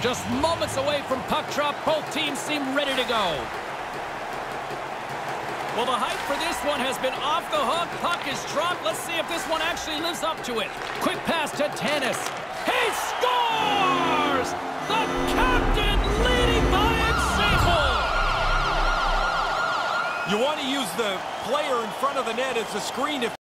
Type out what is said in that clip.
Just moments away from puck drop, both teams seem ready to go. Well, the hype for this one has been off the hook. Puck is dropped. Let's see if this one actually lives up to it. Quick pass to Tanis. He scores! The captain leading by example! You want to use the player in front of the net as a screen if